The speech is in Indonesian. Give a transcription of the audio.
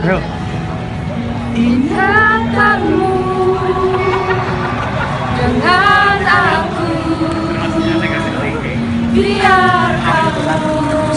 Bro. Ingatanmu dengan aku. Biar aku